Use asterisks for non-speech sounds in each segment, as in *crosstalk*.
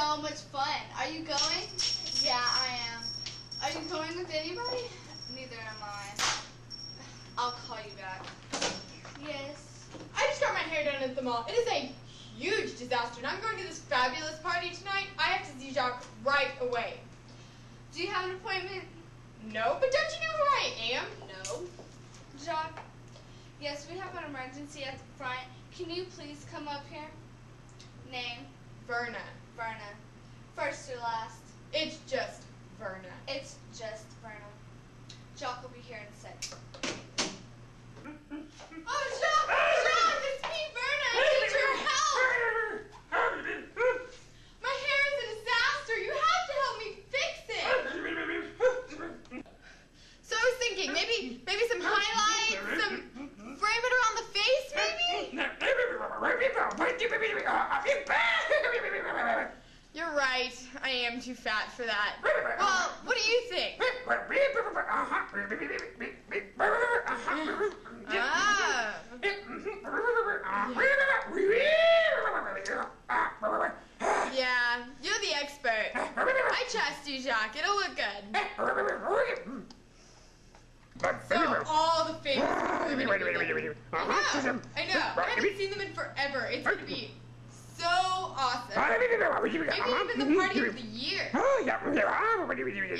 so much fun. Are you going? Yeah, I am. Are you going with anybody? Neither am I. I'll call you back. Yes. I just got my hair done at the mall. It is a huge disaster, and I'm going to this fabulous party tonight. I have to see Jacques right away. Do you have an appointment? No, but don't you know who I am? No. Jacques? Yes, we have an emergency at the front. Can you please come up here? Name? Verna. Verna. First or last? It's just Verna. It's just Verna. Jacques will be here in a sec. Oh, Jacques! Jacques, it's me, Verna! I need your help! My hair is a disaster! You have to help me fix it! So I was thinking, maybe maybe some highlights, some frame it around the face, maybe? You're right. I am too fat for that. Well, what do you think? Ah. Yeah, you're the expert. I trust you, Jacques. It'll look good. So all the faces are gonna be there. I know. I know. I haven't seen them in forever. It's gonna be so awesome. Maybe even the party of the year.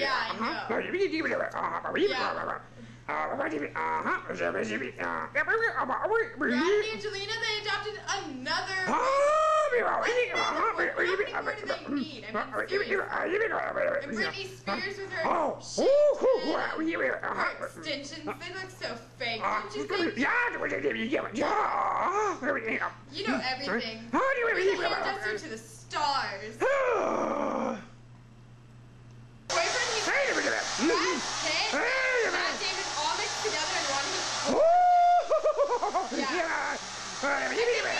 Yeah, I know. Yeah. Brad and Angelina, they adopted another. Britney Spears with her, Oh, shit ooh, head, ooh, you her extensions, they look so fake. Don't you think? Yeah, You know everything. Your hair dusting to the stars. *sighs* Boyfriend, he's Brad Pitt, Matt Damon all mixed together and wanting to date,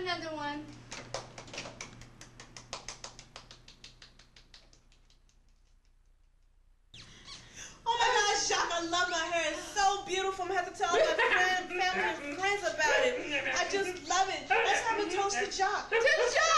another one. Oh my God, Jacques, I love my hair. It's so beautiful. I'm going to have to tell my friends, family and friends about it. I just love it. Let's have a toast to Jacques. To Jacques!